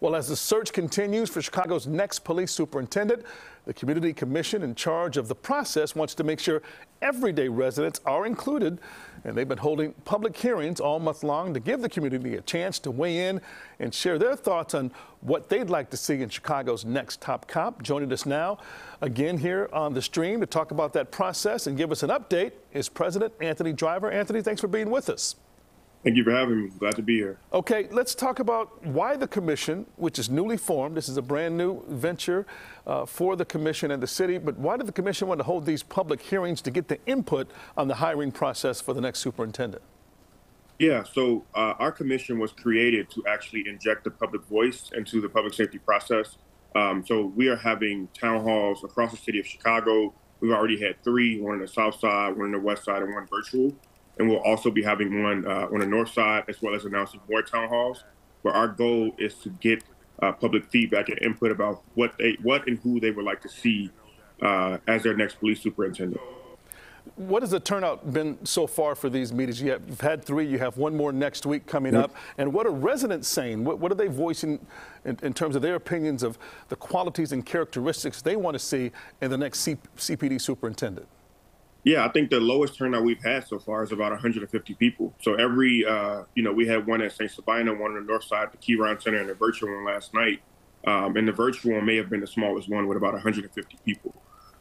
Well, as the search continues for Chicago's next police superintendent, the Community Commission in charge of the process wants to make sure everyday residents are included. And they've been holding public hearings all month long to give the community a chance to weigh in and share their thoughts on what they'd like to see in Chicago's next top cop. Joining us now again here on the stream to talk about that process and give us an update is President Anthony Driver. Anthony, thanks for being with us. Thank you for having me. Glad to be here. Okay, let's talk about why the commission, which is newly formed, this is a brand new venture uh, for the commission and the city, but why did the commission want to hold these public hearings to get the input on the hiring process for the next superintendent? Yeah, so uh, our commission was created to actually inject the public voice into the public safety process. Um, so we are having town halls across the city of Chicago. We've already had three, one on the south side, one on the west side, and one virtual and we'll also be having one uh, on the north side as well as announcing more town halls. But our goal is to get uh, public feedback and input about what they, what and who they would like to see uh, as their next police superintendent. What has the turnout been so far for these meetings? You have, you've had three, you have one more next week coming yep. up. And what are residents saying? What, what are they voicing in, in, terms of their opinions of the qualities and characteristics they want to see in the next C, CPD superintendent? Yeah, I think the lowest turnout we've had so far is about 150 people. So every, uh, you know, we had one at St. Sabina, one on the north side, the Kehrein Center, and the virtual one last night. Um, and the virtual one may have been the smallest one with about 150 people.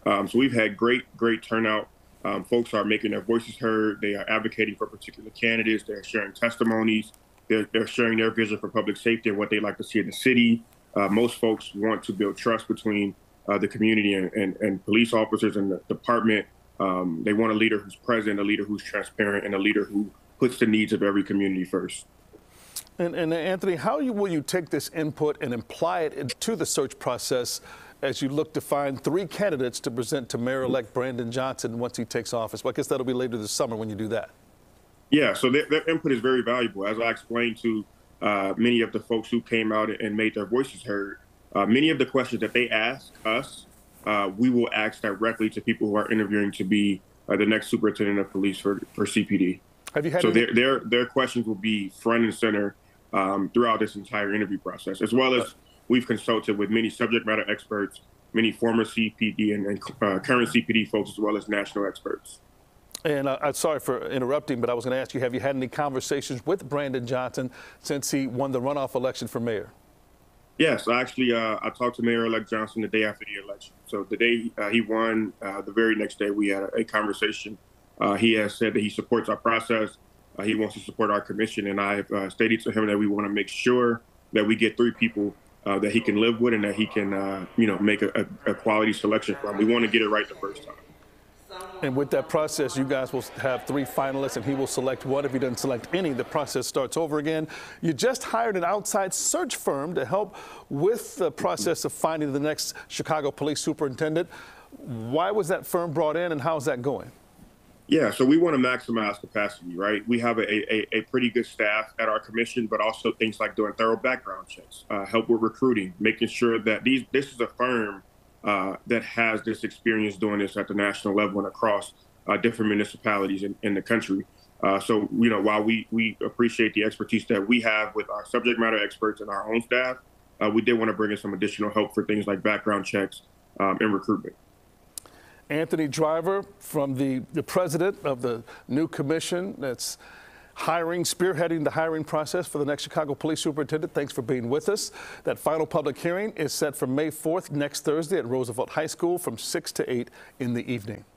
Um, so we've had great, great turnout. Um, folks are making their voices heard. They are advocating for particular candidates. They're sharing testimonies. They're, they're sharing their vision for public safety and what they like to see in the city. Uh, most folks want to build trust between uh, the community and, and, and police officers and the department um, they want a leader who's present, a leader who's transparent, and a leader who puts the needs of every community first. And, and Anthony, how you, will you take this input and apply it into the search process as you look to find three candidates to present to Mayor-elect Brandon Johnson once he takes office? Well, I guess that'll be later this summer when you do that. Yeah, so their, their input is very valuable. As I explained to uh, many of the folks who came out and made their voices heard, uh, many of the questions that they ask us uh, we will ask directly to people who are interviewing to be uh, the next superintendent of police for, for CPD. Have you had so any- their, their their questions will be front and center um, throughout this entire interview process, as well as we've consulted with many subject matter experts, many former CPD and, and uh, current CPD folks, as well as national experts. And uh, I'm sorry for interrupting, but I was going to ask you: Have you had any conversations with Brandon Johnson since he won the runoff election for mayor? Yes, actually, uh, I talked to Mayor-elect Johnson the day after the election. So the day uh, he won, uh, the very next day we had a, a conversation. Uh, he has said that he supports our process. Uh, he wants to support our commission, and I have uh, stated to him that we want to make sure that we get three people that he can live with and that he can, you know, make a, a quality selection from. We want to get it right the first time. And with that process, you guys will have three finalists, and he will select one. If he doesn't select any, the process starts over again. You just hired an outside search firm to help with the process of finding the next Chicago police superintendent. Why was that firm brought in, and how's that going? Yeah, so we want to maximize capacity, right? We have a, a, a, pretty good staff at our commission, but also things like doing thorough background checks, uh, help with recruiting, making sure that these this is a firm uh, that has this experience doing this at the national level and across uh, different municipalities in, in the country. Uh, so, you know, while we, we appreciate the expertise that we have with our subject matter experts and our own staff, uh, we did want to bring in some additional help for things like background checks um, and recruitment. Anthony Driver from the, the president of the new commission that's hiring, spearheading the hiring process for the next Chicago Police Superintendent. Thanks for being with us. That final public hearing is set for May 4th, next Thursday at Roosevelt High School from 6 to 8 in the evening.